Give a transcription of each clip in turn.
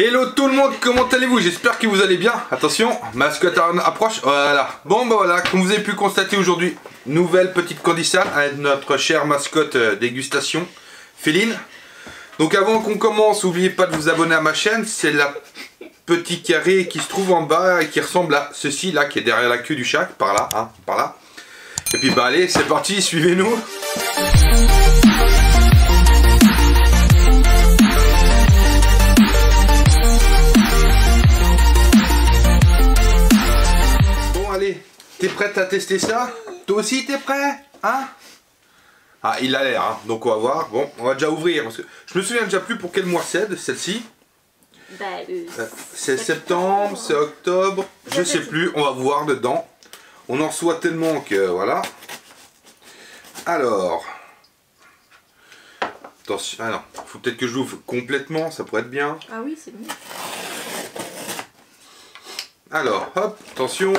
Hello tout le monde, comment allez-vous? J'espère que vous allez bien. Attention, mascotte approche. Voilà. Bon bah voilà, comme vous avez pu constater aujourd'hui, nouvelle petite condition avec notre chère mascotte euh, dégustation, Féline. Donc avant qu'on commence, n'oubliez pas de vous abonner à ma chaîne. C'est la petit carré qui se trouve en bas et qui ressemble à ceci là, qui est derrière la queue du chat, par là, hein, par là. Et puis bah allez, c'est parti, suivez-nous. T'es prête à tester ça? Toi aussi t'es prêt Hein? Ah il a l'air, hein. donc on va voir. Bon, on va déjà ouvrir parce que je me souviens déjà plus pour quel mois c'est celle-ci. Bah, euh, Euh, C'est septembre, c'est octobre, je sais plus, on va voir dedans. On en reçoit tellement que voilà. Alors. Attention, ah non, faut peut-être que je l'ouvre complètement, ça pourrait être bien. Ah oui, c'est mieux. Alors, hop, attention.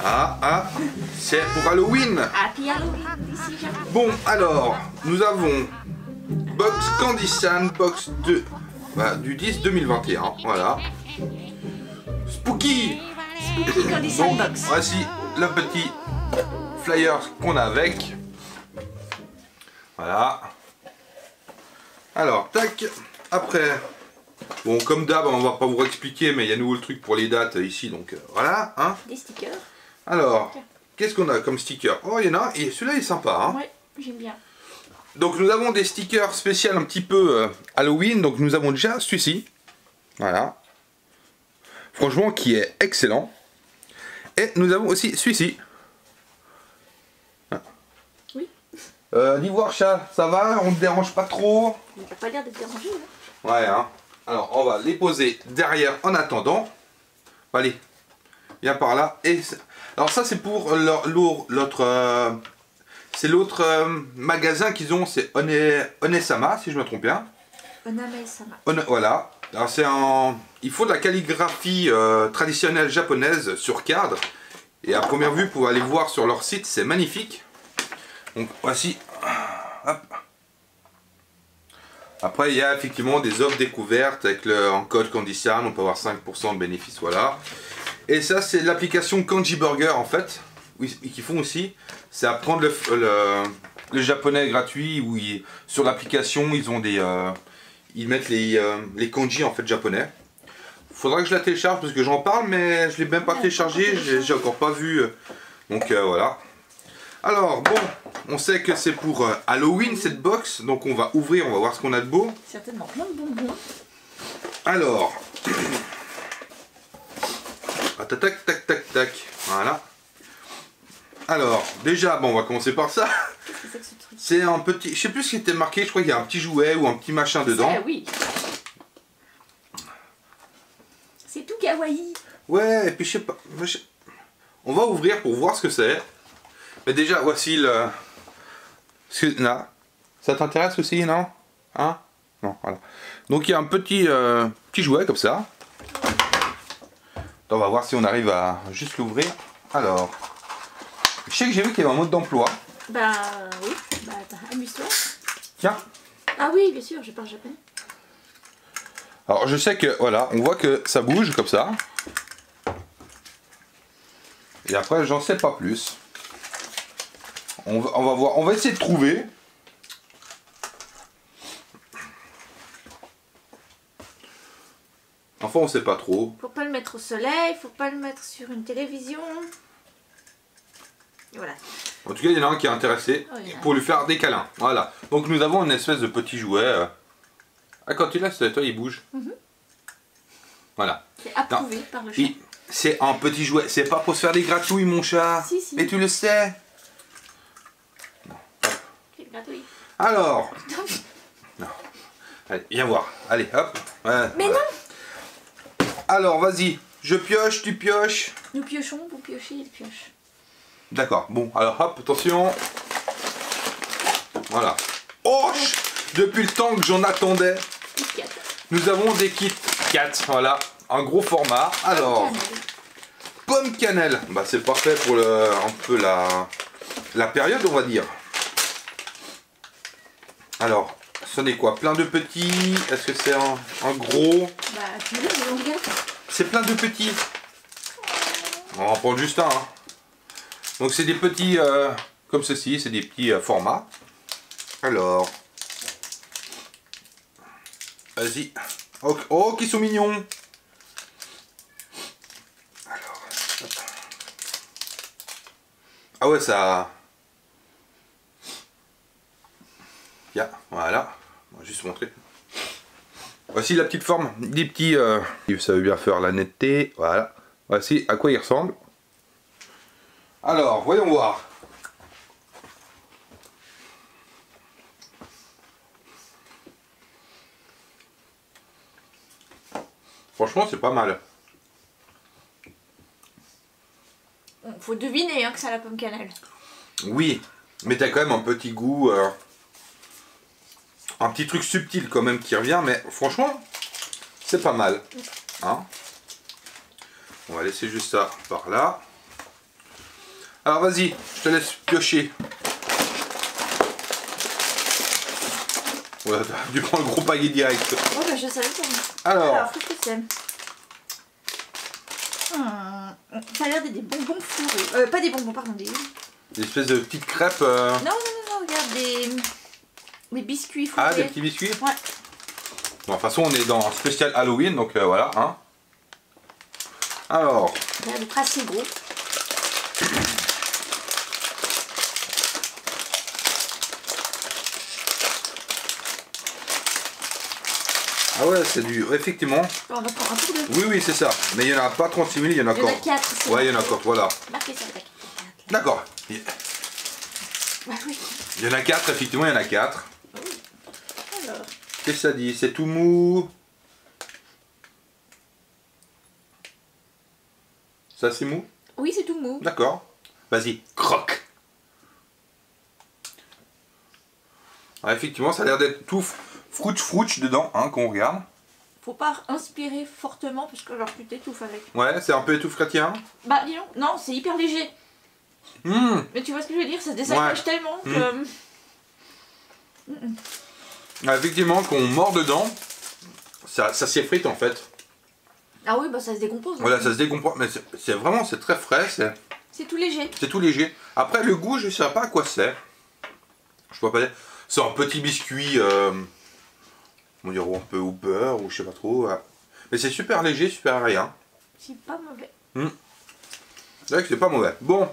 Halloween Ah, ah, c'est pour Halloween. Happy Halloween ici Japon. Bon, alors, nous avons Box Candy Sun, box 2, bah, du 10 2021, voilà. Spooky Spooky Candy voici le petit flyer qu'on a avec. Voilà. Alors, tac. Après, bon, comme d'hab, on va pas vous expliquer, mais il y a nouveau le truc pour les dates ici, donc euh, voilà. Hein. Des stickers. Alors, qu'est-ce qu'on a comme sticker? Oh, il y en a, et celui-là est sympa. Hein. Ouais, j'aime bien. Donc, nous avons des stickers spéciaux un petit peu euh, Halloween. Donc, nous avons déjà celui-ci. Voilà. Franchement, qui est excellent. Et nous avons aussi celui-ci. Ah. Oui. Euh, dis voir chat, ça va? On ne dérange pas trop? Il n'a pas l'air d'être dérangé. Hein. Ouais, hein. Alors, on va les poser derrière en attendant. Allez, viens par là. Et alors ça, c'est pour l'autre... euh, c'est l'autre euh, magasin qu'ils ont, c'est One- Onesama, si je me trompe bien. Oname Sama. On- voilà. Alors c'est en... Il faut de la calligraphie euh, traditionnelle japonaise sur cadre. Et à première vue, pour aller voir sur leur site, c'est magnifique. Donc voici. Hop. Après, il y a effectivement des offres découvertes avec le en code condition. On peut avoir 5% de bénéfices, voilà. Et ça, c'est l'application Kanji Burger en fait. Qu'ils font aussi. C'est apprendre le, le, le japonais gratuit où ils- sur l'application, ils ont des. euh, ils mettent les, euh, les kanji en fait japonais. Faudra que je la télécharge parce que j'en parle mais je l'ai même pas téléchargé, j'ai encore pas vu. euh. Donc euh, voilà. Alors bon, on sait que c'est pour Halloween cette box, donc on va ouvrir, on va voir ce qu'on a de beau. Certainement plein de bonbons. Alors. Tac tac tac tac tac. Voilà. Alors, déjà, bon, on va commencer par ça. C'est un petit. Je sais plus ce qui était marqué, je crois qu'il y a un petit jouet ou un petit machin dedans. Ah oui. C'est tout kawaii. Ouais, et puis je sais pas. On va ouvrir pour voir ce que c'est. Mais déjà, voici le. Là. Ça t'intéresse aussi, non? Hein? Non, voilà. Donc il y a un petit, euh, petit jouet comme ça. On va voir si on arrive à juste l'ouvrir. Alors. Je sais que j'ai vu qu'il y avait un mode d'emploi. Bah oui. Bah amuse-toi. Tiens. Ah oui, bien sûr, je parle japonais. Alors je sais que, voilà, on voit que ça bouge comme ça. Et après, j'en sais pas plus. On va, on va voir, on va essayer de trouver. On sait pas trop. Faut pas le mettre au soleil, faut pas le mettre sur une télévision. Voilà. En tout cas, il y en a un qui est intéressé Oh, pour lui faire des câlins. Voilà. Donc nous avons une espèce de petit jouet. euh. Ah, quand tu laisses, toi, il bouge. Mhm. Voilà. C'est approuvé par le chat. Il- C'est un petit jouet, c'est pas pour se faire des gratouilles mon chat. Si, si. Et tu le sais. Alors, allez, viens voir. Allez, hop. Mais voilà. Alors, vas-y. Je pioche, tu pioches. Nous piochons, vous piochez, il pioche. D'accord. Bon, alors hop, attention. Voilà. Oh, depuis le temps que j'en attendais, nous avons des kits 4. Voilà, un gros format. Alors, pomme cannelle. Bah, c'est parfait pour le, un peu la, la période, on va dire. Alors, c'en est quoi? Plein de petits? Est-ce que c'est un, gros? Bah, tu veux, mais on regarde. C'est plein de petits. On va en prendre juste un. hein. Donc c'est des petits euh, comme ceci, c'est des petits euh, formats. Alors. Vas-y. Oh, oh, qui sont mignons. Alors. Ah ouais, ça. Tiens, voilà. Va juste montrer. Voici la petite forme des petits. euh, ça veut bien faire la netteté. Voilà. Voici à quoi il ressemble. Alors, voyons voir. Franchement, c'est pas mal. Faut deviner hein, que ça a la pomme cannelle. Oui, mais t'as quand même un petit goût. euh, un petit truc subtil quand même qui revient, mais franchement, c'est pas mal. Hein On va laisser juste ça par là. Alors vas-y, je te laisse piocher. Ouais, t'as dû prendre le gros paquet direct. Oh, bah, je savais pas. Alors, Alors, qu'est-ce que c'est? Hmm, Ça a l'air d'être des bonbons fourrés. Euh, pas des bonbons, pardon, des. Non, des espèces de petites crêpes. euh, non, non, non, regarde, des. Des biscuits fourrés. Ah, des petits biscuits Ouais. Bon, de toute façon, on est dans un spécial Halloween, donc euh, voilà. Hein. Alors, Ça a l'air d'être assez gros. ah ouais, c'est du. Effectivement. On va prendre un tour de. Oui, oui, c'est ça. Mais il n'y en a pas 36 000, il y en a Il y en a encore. 4. Ouais, il y en a encore, voilà. Le paquet. D'accord. Il y en a 4, effectivement, il y en a 4. Qu'est-ce que ça dit? C'est tout mou. Ça, c'est mou? Oui, c'est tout mou. D'accord. Vas-y, croque. Effectivement, ça a l'air d'être tout frouch frouch dedans, hein, qu'on regarde. Faut pas inspirer fortement parce que alors tu t'étouffes avec. Ouais, c'est un peu étouffe chrétien. Bah, dis donc, non, c'est hyper léger. Hum. Mais tu vois ce que je veux dire? Ça se Ouais. tellement que. Ah, Effectivement, quand on mord dedans, ça, ça s'effrite en fait. Ah oui, bah ça se décompose. hein. Voilà, ça se décompose. Mais c'est- vraiment, c'est très frais, c'est tout léger. c'est tout léger. Après, le goût, je ne sais pas à quoi c'est. Je vois pas. dire. C'est un petit biscuit, euh, on dirait un peu au beurre ou je sais pas trop. ouais. Mais c'est super léger, super rien. C'est pas mauvais. C'est vrai que c'est pas mauvais. Bon,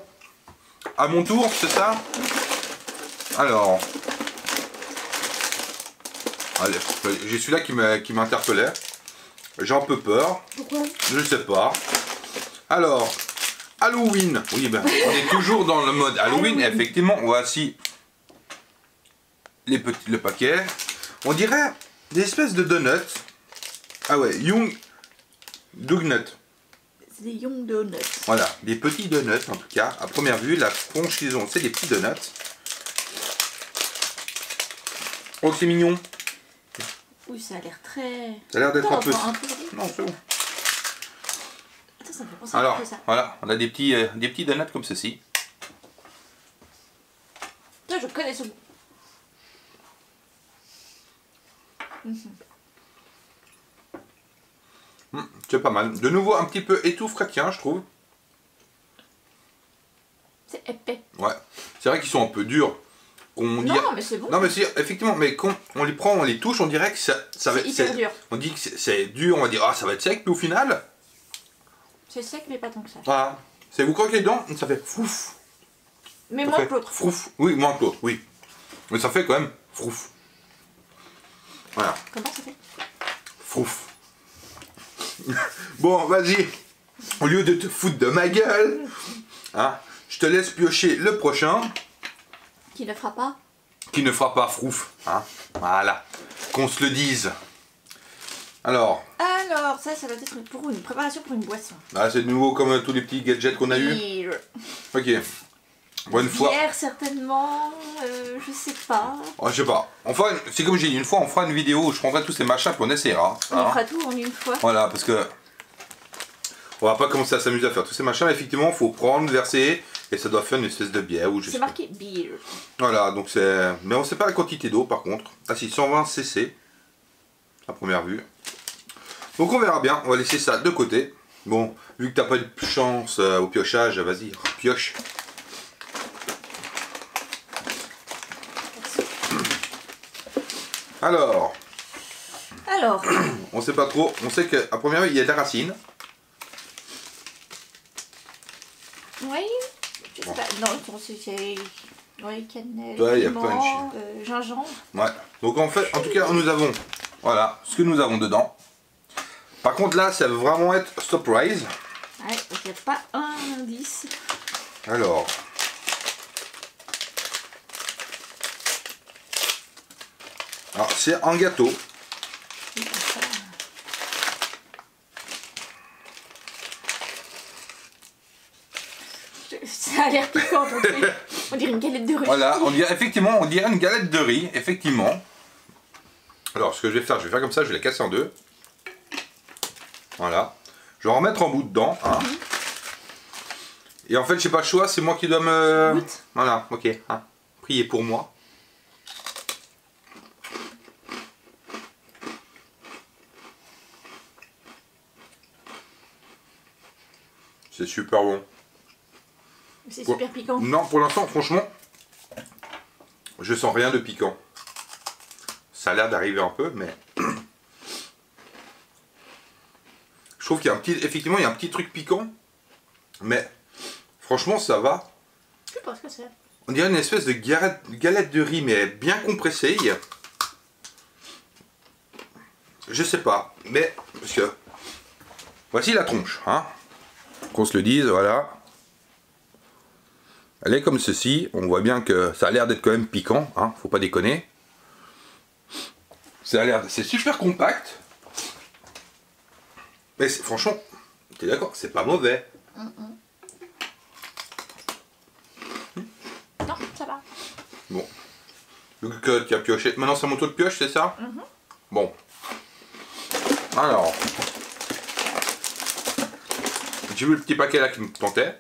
à mon tour, c'est ça? Alors. Allez, j'ai celui-là qui m'interpellait. J'ai un peu peur. Pourquoi? Je sais pas. Alors, Halloween. Oui, ben, on est toujours dans le mode Halloween. Halloween. Effectivement, voici les petits, le paquet. On dirait des espèces de donuts. Ah ouais, Young Doughnut. C'est des young donuts. Voilà, des petits donuts en tout cas. À première vue, la ont, c'est des petits donuts. Oh, c'est mignon. Oui, ça a l'air très. Ça a l'air d'être un peu. attends, un peu. Non, c'est bon. Attends, ça me fait penser à Alors, un peu ça. voilà, on a des petits, euh, des petits donuts comme ceci. Tiens, je connais ce goût. C'est pas mal. De nouveau, un petit peu étouffe chrétien, je trouve. C'est épais. Ouais. C'est vrai qu'ils sont un peu durs. On. Non, mais c'est bon. Non, mais c'est effectivement, mais quand on les prend, on les touche, on dirait que ça, ça va c'est être. dur. On dit que c'est- dur, on va dire, ah, ça va être sec, puis au final, C'est sec, mais pas tant que ça. ah, c'est vous croquez dedans, ça fait frouf. Mais Ça moins que l'autre. Frouf. Oui, moins que l'autre, oui. Mais ça fait quand même frouf. Voilà, Comment ça fait frouf. bon, vas-y. Au lieu de te foutre de ma gueule, hein, je te laisse piocher le prochain. Qui ne fera pas qui ne fera pas frouf. Hein voilà, qu'on se le dise. Alors, Alors, ça, ça va être pour une préparation pour une boisson. ah, c'est de nouveau comme euh, tous les petits gadgets qu'on a eu. Ok. Bonne fois. Bière, certainement. euh, je sais pas. Oh, je sais pas. Enfin, c'est comme j'ai dit, une fois on fera une vidéo où je prendrai tous ces machins puis on essaiera. On hein. fera tout en une fois. Voilà, parce que on va pas commencer à s'amuser à faire tous ces machins. Effectivement, faut prendre, verser Et ça doit faire une espèce de bière ou je C'est marqué beer. Voilà, donc c'est. Mais on sait pas la quantité d'eau par contre. Ah si, 120 cc. À première vue. Donc on verra bien, on va laisser ça de côté. Bon, vu que t'as pas eu de chance euh, au piochage, vas-y, pioche. Alors, Alors, on sait pas trop, on sait qu'à première vue il y a des racines. oui. Non, c'est. Oui, cannelle, Ouais, il y a piment, plein de euh, gingembre. Ouais. Donc en fait, en tout cas, nous avons, voilà, ce que nous avons dedans. Par contre là, ça va vraiment être surprise. Ouais, il n'y a pas un indice. Alors. Alors, c'est un gâteau. Oui, comme ça. Je- Ça a l'air piquant, on dirait, une galette de riz. Voilà, on dirait, effectivement, on dirait une galette de riz, effectivement. Alors, ce que je vais faire, je vais faire comme ça, je vais la casser en deux. Voilà. Je vais en remettre en bout dedans. hein. Et en fait, j'ai pas le choix, c'est moi qui dois me. Goûte. Voilà, ok. hein. Priez pour moi. C'est super bon. C'est super piquant. Non, pour l'instant, franchement, je sens rien de piquant. Ça a l'air d'arriver un peu, mais. Je trouve qu'il y a un petit. Effectivement, il y a un petit truc piquant. Mais franchement, ça va. Je pense que c'est. On dirait une espèce de galette, de riz, mais bien compressée. Je sais pas, mais. Parce que. Voici la tronche, hein. Qu'on se le dise, voilà. Elle est comme ceci. On voit bien que ça a l'air d'être quand même piquant, hein. Faut pas déconner. Ça a l'air. C'est super compact. Mais franchement, t'es d'accord, c'est pas mauvais. Non, ça va. Bon. Vu que tu as pioché. Maintenant, c'est mon tour de pioche, c'est ça Bon. Alors. J'ai vu le petit paquet là qui me tentait.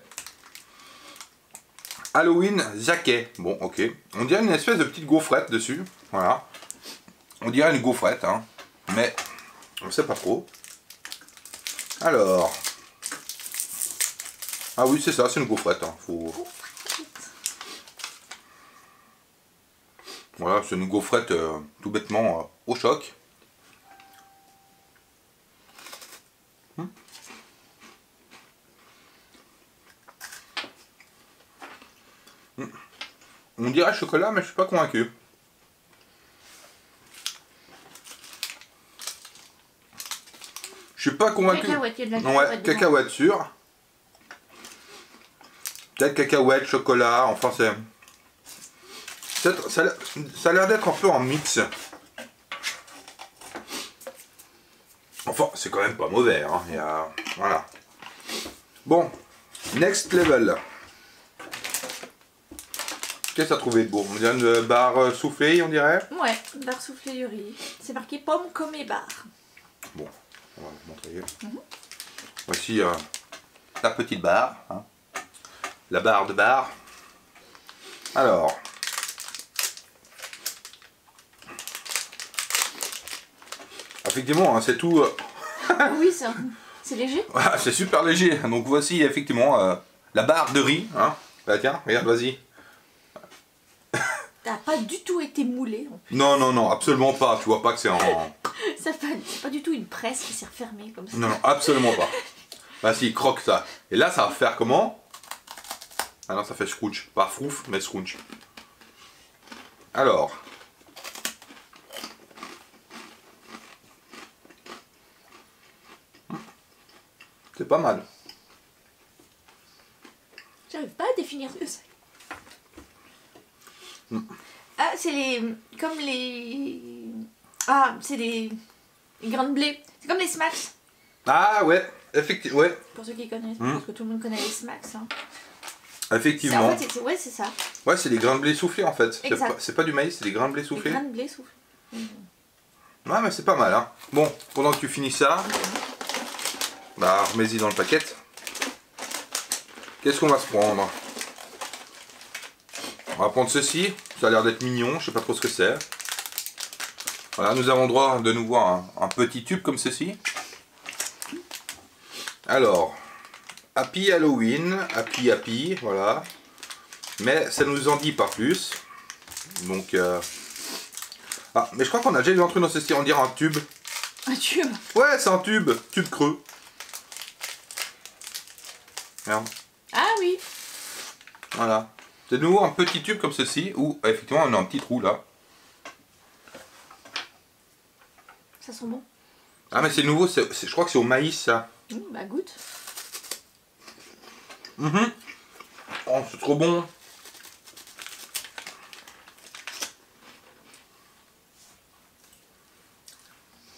Halloween Zaquet. Bon, ok. On dirait une espèce de petite gaufrette dessus. Voilà. On dirait une gaufrette, hein. Mais on sait pas trop. Alors. Ah oui, c'est ça, c'est une gaufrette. Hein. Voilà, c'est une gaufrette euh, tout bêtement euh, au choc. On dirait chocolat, mais je suis pas convaincu. Je suis pas convaincu. Cacahuète, il y a de la Ouais, cacahuète dedans. cacahuète sûr. Peut-être cacahuète, chocolat, enfin c'est. Ça, a l'air- ça a l'air d'être un peu en mix. Enfin, c'est quand même pas mauvais. Hein. il y a- Voilà. Bon, next level. Qu'est-ce que t'as trouvé de beau? On dirait une barre euh, soufflée, on dirait? Ouais, barre soufflée du riz. C'est marqué pomme comme et barre. Bon, on va vous montrer. Voici euh, la petite barre. hein. La barre de barre. Alors. Effectivement, hein, c'est tout. euh, Ah oui, ça. C'est léger. voilà, c'est super léger. Donc voici effectivement euh, la barre de riz. Hein. Bah, tiens, regarde, vas-y. T'as pas du tout été moulé. non plus. Non, non, non, absolument pas. Tu vois pas que c'est en. Ça fait- pas du tout une presse qui s'est refermée comme ça. Non, non, absolument pas. Bah si, croque ça. Et là, ça va faire comment? Ah non, ça fait scrunch. Pas frouf, mais scrunch. Alors. C'est pas mal. J'arrive pas à définir ce que c'est. Ah, c'est les. Comme les. Ah, c'est les. Les grains de blé. C'est comme les smacks. Ah ouais, effectivement. Ouais, Pour ceux qui connaissent, Mm. parce que tout le monde connaît les smacks. Hein. Effectivement. En fait, c'est- c'est- ouais, c'est ça. Ouais, c'est des grains de blé soufflés en fait. C'est pas, du maïs, c'est des grains de blé soufflés. grains de blé soufflés. Ouais, mais c'est pas mal, hein. Bon, pendant que tu finis ça, bah, remets-y dans le paquet. Qu'est-ce qu'on va se prendre? On va prendre ceci. Ça a l'air d'être mignon. Je sais pas trop ce que c'est. Voilà, nous avons droit de nouveau à un, un petit tube comme ceci. Alors, Happy Halloween, Happy Happy, voilà. Mais ça nous en dit pas plus. Donc, euh... ah, mais je crois qu'on a déjà vu un truc dans ce style. On dirait un tube. Un tube? Ouais, c'est un tube, tube creux. Merde. Ah oui. Voilà. C'est de nouveau un petit tube comme ceci, où effectivement on a un petit trou là. Ça sent bon. Ah mais c'est nouveau, je crois que c'est au maïs ça. Mmh, bah goûte. Mhm. Oh, c'est trop bon.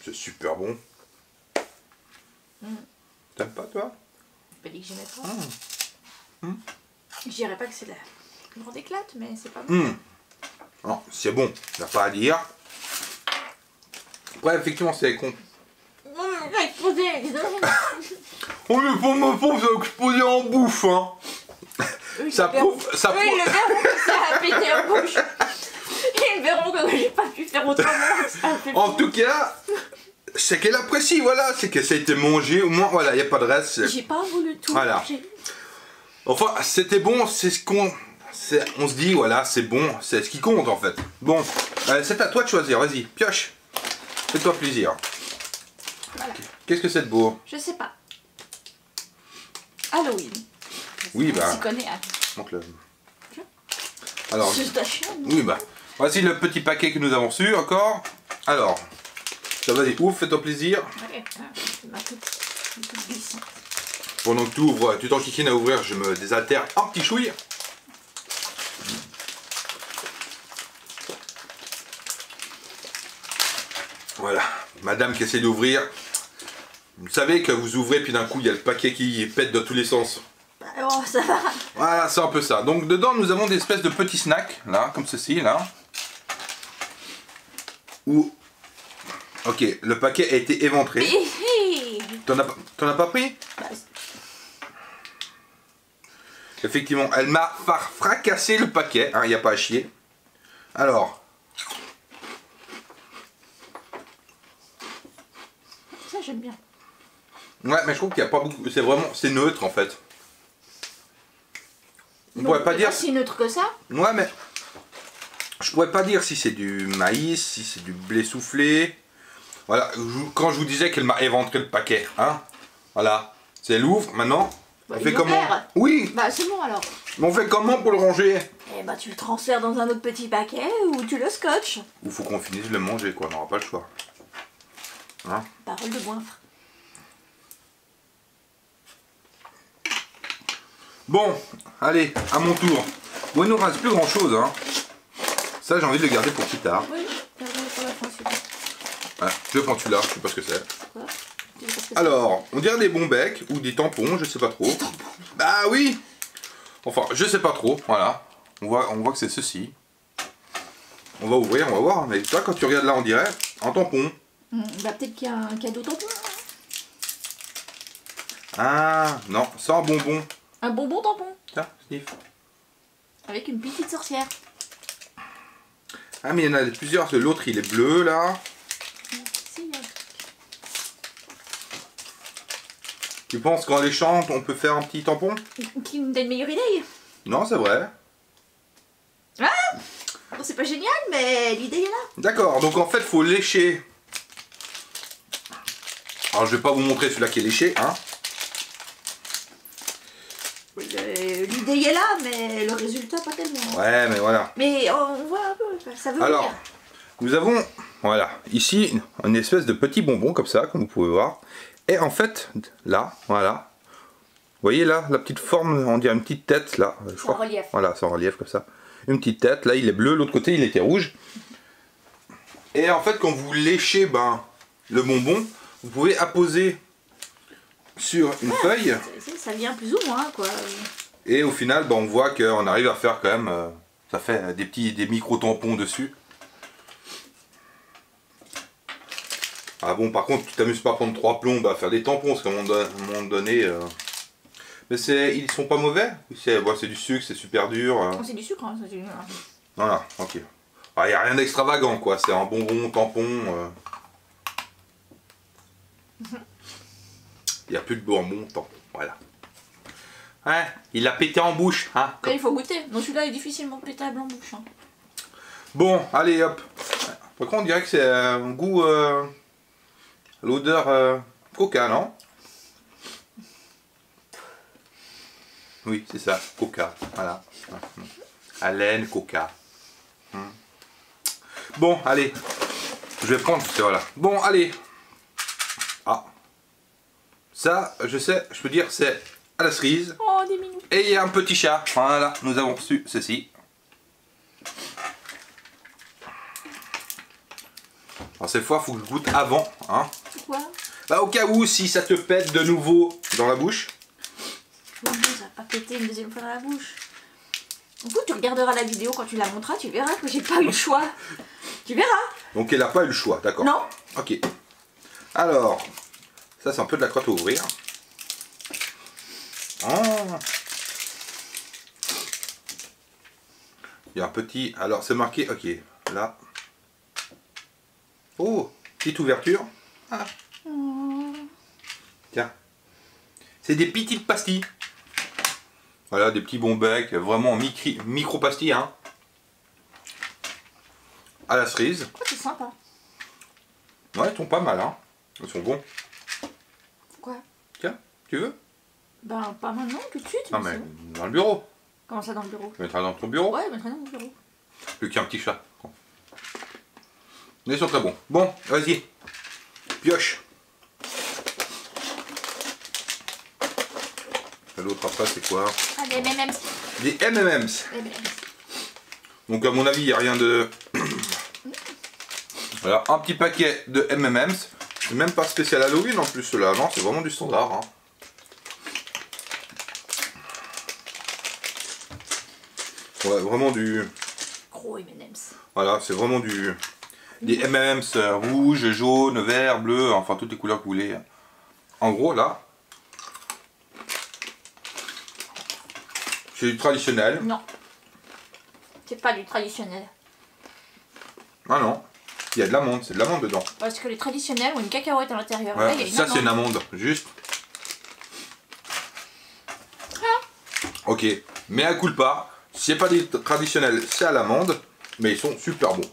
C'est super bon. Mm. T'aimes pas toi? J'ai pas dit que j'aimais pas. Mm. Je dirais pas que c'est la grande éclate, mais c'est pas bon. Non, c'est bon, y a pas à dire. Ouais, effectivement, c'est con. Mmh, j'ai explosé, désolé. Oh, mais pour me pauvre, ça a explosé en bouffe, hein. Ça le verront. prouve, ça prouve. le verront que ça a pété en bouche. Ils verront que j'ai pas pu faire autrement. En tout cas, c'est qu'elle apprécie, voilà, c'est que ça a été mangé, au moins, voilà, y a pas de reste. J'ai pas voulu tout Voilà. manger. Enfin, c'était bon, c'est ce qu'on. On se dit, voilà, c'est bon, c'est ce qui compte en fait. Bon, euh, c'est à toi de choisir, vas-y, pioche. Fais-toi plaisir. Voilà. Qu'est-ce que c'est de beau Je sais pas. Halloween. Oui, bah. s'y connaît. Hein. montre-le. Alors, oui, bah. Voici le petit paquet que nous avons reçu encore. Alors, ça vas-y, ouf, fais-toi plaisir. Ouais, ma petite, ma petite glissante. Pendant que tu ouvres, tu t'enquiquines à ouvrir, je me désaltère un petit chouille. Voilà, madame qui essaie d'ouvrir. Vous savez que vous ouvrez puis d'un coup il y a le paquet qui pète dans tous les sens. Bah, Oh, ça va. Voilà, c'est un peu ça. Donc dedans nous avons des espèces de petits snacks, là, comme ceci, là. Où... Ok, le paquet a été éventré. T'en as, pas- t'en as pas pris? Bah, Effectivement, elle m'a fracassé le paquet, il n'y a pas à chier. Alors, j'aime bien. ouais, mais je trouve qu'il n'y a pas beaucoup. C'est vraiment. C'est neutre en fait. On pourrait pas c'est dire. si neutre que ça. Ouais, mais. Je pourrais pas dire si c'est du maïs, si c'est du blé soufflé. Voilà, quand je vous disais qu'elle m'a éventré le paquet, hein. Voilà. C'est elle ouvre maintenant. Bah, on fait comment. Oui, Bah, c'est bon alors. mais on fait comment pour le ranger? Eh bah, tu le transfères dans un autre petit paquet ou tu le scotches. Il faut qu'on finisse de le manger, quoi. On n'aura pas le choix. Hein Parole de goinfre. Bon, allez, à mon tour. Bon, il nous reste plus grand chose, hein. Ça, j'ai envie de le garder pour plus tard. Oui, gardez pour la fin, celui-là. Ouais, je prends celui-là, je sais pas ce que c'est. Quoi? Tu veux pas ce que c'est? Alors, on dirait des bons becs ou des tampons, je sais pas trop. Bah oui Enfin, je sais pas trop, voilà. On voit, on voit que c'est ceci. On va ouvrir, on va voir. Mais toi, quand tu regardes là, on dirait un tampon. Hmm, Bah, peut-être qu'il y a un cadeau tampon. Ah, non, un bonbon. Un bonbon tampon. Tiens, sniff. Avec une petite sorcière. Ah, mais il y en a plusieurs. L'autre, il est bleu, là. Tu penses qu'en les chante, on peut faire un petit tampon? Qui me donne une meilleure idée? Non, c'est vrai. Bon, c'est pas génial, mais l'idée est là. D'accord, donc en fait, faut lécher. Alors, je vais pas vous montrer celui-là qui est léché, hein. L'idée est là, mais le résultat pas tellement. Ouais, mais voilà. Mais on voit un peu, ça veut Alors, nous avons, voilà, ici, une espèce de petit bonbon comme ça, comme vous pouvez voir. Et en fait, là, voilà. Vous voyez là, la petite forme, on dirait une petite tête, là. je crois. en relief. Voilà, c'est en relief comme ça. Une petite tête, là, il est bleu, l'autre côté, il était rouge. Et en fait, quand vous léchez ben, le bonbon, vous pouvez apposer sur une feuille. Ça vient plus ou moins, quoi. Et au final, ben, on voit qu'on arrive à faire quand même. euh, ça fait des petits des micro tampons dessus. Ah bon, par contre, tu t'amuses pas à prendre trois plombes à faire des tampons, parce qu'à un moment donné. euh, Mais c'est, ils sont pas mauvais? C'est bon, du sucre, c'est super dur. euh. Oh, c'est du sucre, hein, c'est du- Voilà, ok. Il n'y a rien d'extravagant, quoi. C'est un bonbon, tampon. Euh. Il n'y a plus de bonbon, tampon. Voilà. Ouais, il a pété en bouche. Hein. Il faut goûter. Donc celui-là est difficilement pétable en bouche. hein. Bon, allez, hop. Par contre, on dirait que c'est un goût. euh, L'odeur euh, coca, non? Oui, c'est ça, coca. Voilà. Haleine, coca. Hmm. Bon, allez. Je vais prendre, voilà. Bon, allez. Ça, je sais, je peux dire, c'est à la cerise. Oh, des minous. Et il y a un petit chat. Voilà, nous avons reçu ceci. Alors cette fois, il faut que je goûte avant. Hein. Pourquoi Bah, au cas où, si ça te pète de nouveau dans la bouche. Bon, ça va pas péter une deuxième fois dans la bouche. Du coup, tu regarderas la vidéo quand tu la montreras, tu verras que j'ai pas eu le choix. Tu verras Donc elle n'a pas eu le choix, d'accord. Non Ok. Alors, ça c'est un peu de la crotte à ouvrir. Ah. Il y a un petit... Alors c'est marqué... Ok, là. Oh, petite ouverture. Ah. Tiens. C'est des petites pastilles. Voilà, des petits bons becs, vraiment micri- micro-pastilles. Hein. À la cerise. Oh, c'est sympa. Ouais, ils sont pas mal, hein. Ils sont bons. Tiens, tu veux? Ben, pas maintenant, tout de suite. Non, mais mais dans le bureau. Comment ça dans le bureau? Tu mettras dans ton bureau? Ouais, très dans le bureau. Plus qu'un petit chat. Mais ils sont très bons. Bon, vas-y. Pioche. L'autre après, c'est quoi? Ah. Des M&M's. Des M&M's. Donc à mon avis, il n'y a rien de... voilà, un petit paquet de M&M's. Même pas spécial Halloween en plus, cela. Non, c'est vraiment du standard. hein. Ouais, vraiment du... Gros M&M's. Voilà, c'est vraiment du... Des M&M's euh, rouge, jaune, vert, bleu, enfin toutes les couleurs que vous voulez. En gros, là... C'est du traditionnel. Non. C'est pas du traditionnel. Ah non, y a de l'amande, c'est de l'amande dedans. Parce que les traditionnels ont une cacahuète à l'intérieur. Ça c'est une amande. juste. Ok, mais à coup pas, c'est pas des traditionnels, c'est à l'amande, mais ils sont super bons.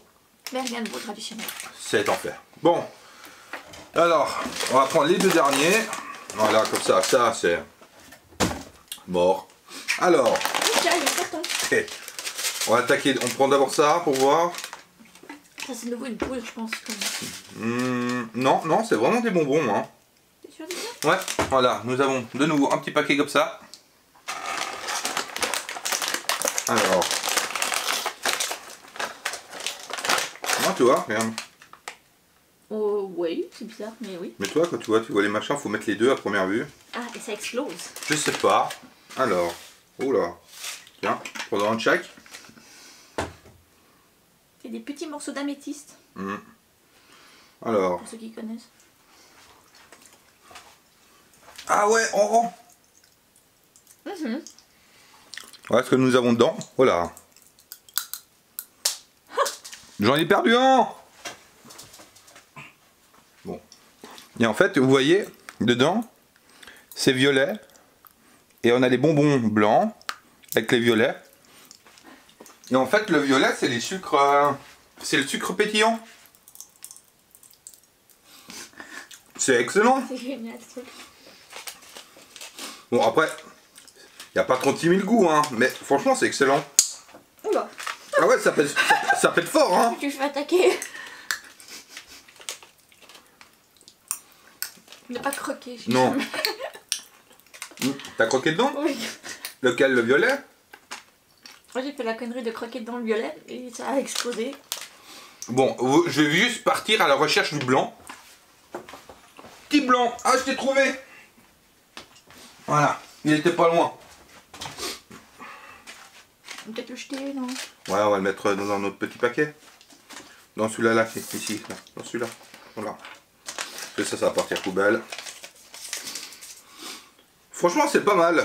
Mais rien de beau traditionnel. C'est enfer. Bon, alors, on va prendre les deux derniers. Voilà, comme ça, ça c'est mort. Alors, carton. on va attaquer, on prend d'abord ça pour voir. Ça, c'est de nouveau une poule, je pense. Hmm, non, non, c'est vraiment des bonbons. Hein. T'es sûr de ça? Ouais, voilà, nous avons de nouveau un petit paquet comme ça. Alors. Non, tu vois, regarde. Oh, oui, c'est bizarre, mais oui. Mais toi, quand tu vois, tu vois les machins, faut mettre les deux à première vue. Ah, et ça explose. Je sais pas. Alors. Oula. Tiens, prends un de chaque. C'est des petits morceaux d'améthyste, Hmm. Alors. pour ceux qui connaissent. Ah ouais, oh, oh. Mhm. Voilà ce que nous avons dedans. Voilà. J'en ai perdu un Bon. Et en fait, vous voyez, dedans, c'est violet. Et on a les bonbons blancs avec les violets. Et en fait, le violet, c'est les sucres... euh, c'est le sucre pétillant. C'est excellent. C'est génial, ce truc. Bon, après, il n'y a pas 36 000 goûts, hein. Mais franchement, c'est excellent. Oula, Ah ouais, ça pète, ça, ça pète fort, hein. tu fais attaquer. Ne pas croquer. Non. T'as croqué dedans? Oui. Lequel, le violet? Moi, j'ai fait la connerie de croquer dans le violet et ça a explosé. Bon, je vais juste partir à la recherche du blanc. Petit blanc Ah, je t'ai trouvé Voilà, il était pas loin. On peut Peut-être le jeter, non? Ouais, on va le mettre dans un autre petit paquet. Dans celui-là, là, qui est ici, là. Dans celui-là. Voilà. Et ça, ça va partir poubelle. Franchement, c'est pas mal.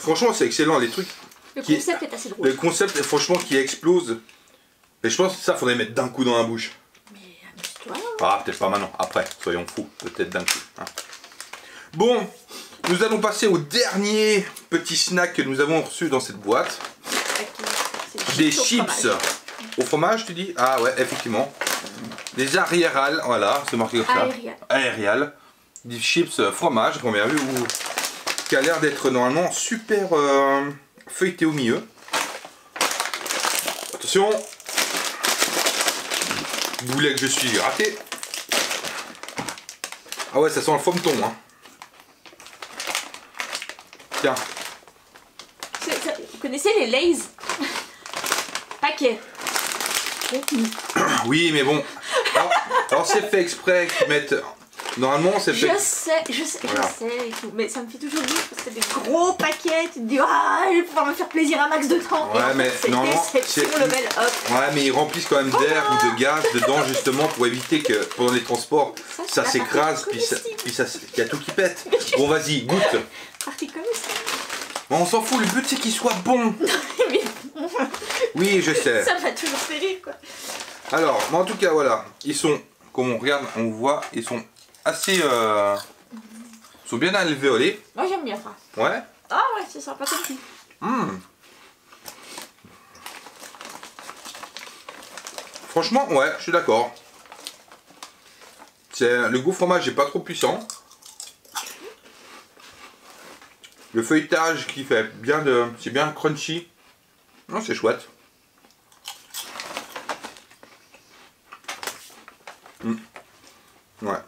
franchement, c'est excellent, les trucs. Le Qui concept est assez drôle. Le concept est franchement qui explose. Mais je pense que ça, faudrait mettre d'un coup dans la bouche. Mais amuse-toi. Ah, peut-être pas maintenant. Après, soyons fous. Peut-être d'un coup. hein. Bon, nous allons passer au dernier petit snack que nous avons reçu dans cette boîte. Des chips au fromage, tu dis? Ah ouais, effectivement. Des arriérales, voilà, c'est marqué comme ça. Aérial. Aériales. Des chips euh, fromage, première vue, ou- qui a l'air d'être normalement super euh, feuilleté au milieu. Attention Vous voulez que je suis raté Ah ouais, ça sent le fommeton, hein. Tiens, Vous connaissez les Lays? Paquet. Oui, mais bon. Alors, alors c'est fait exprès qu'ils mettent. Normalement, c'est fait. Je sais, je sais, Voilà. je sais et tout, mais ça me fait toujours rire parce que c'est des gros paquets, tu te dis ah, je vais pouvoir me faire plaisir un max de temps. Ouais, et mais normalement, c'est- level up. Ouais, mais ils remplissent quand même d'air ou de gaz dedans justement pour éviter que pendant les transports Ça, s'écrase puis ça, puis ça y a tout qui pète. Bon, vas-y, goûte. Partie comme ça. Bon, on s'en fout, le but c'est qu'il soit bon. Oui, je sais. ça m'a toujours fait rire quoi. Alors, mais en tout cas, voilà, ils sont, comme on regarde, on voit, ils sont assez, euh, sont bien alvéolés. Moi j'aime bien ça. Ouais. Ah ouais, c'est sympa comme tout. Hmm. Franchement, ouais, je suis d'accord. C'est le goût fromage est pas trop puissant. Le feuilletage qui fait bien de, c'est bien crunchy. Non, c'est chouette. Hmm. Ouais.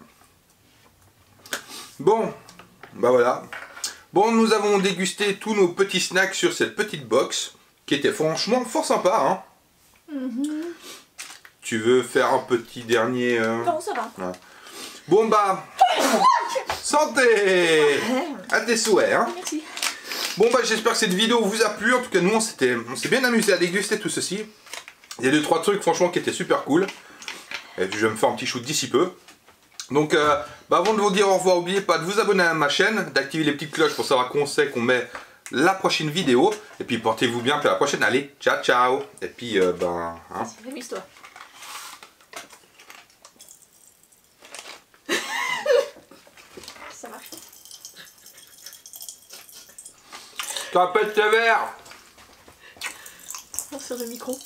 Bon, bah voilà. Bon, nous avons dégusté tous nos petits snacks sur cette petite box, qui était franchement fort sympa. Hein Tu veux faire un petit dernier... euh, Non, ça va. Bon bah... Santé À tes souhaits. Hein Merci. Bon bah j'espère que cette vidéo vous a plu. En tout cas nous on s'est bien amusé à déguster tout ceci. Il y a deux trois trucs franchement qui étaient super cool. Et je vais me faire un petit shoot d'ici peu. Donc euh, bah, avant de vous dire au revoir, n'oubliez pas de vous abonner à ma chaîne, d'activer les petites cloches pour savoir qu'on sait qu'on met la prochaine vidéo. Et puis portez-vous bien, puis à la prochaine. Allez, ciao ciao Et puis euh, ben... hein. Amuse-toi. ça marche. Tapette tes verres Sur le micro.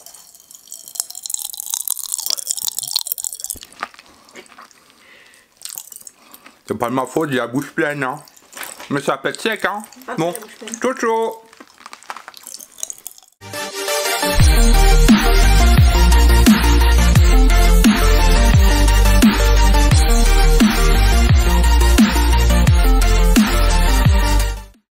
C'est pas de ma faute, j'ai la bouche pleine hein. Mais ça pète sec hein. Pas Bon, ciao ciao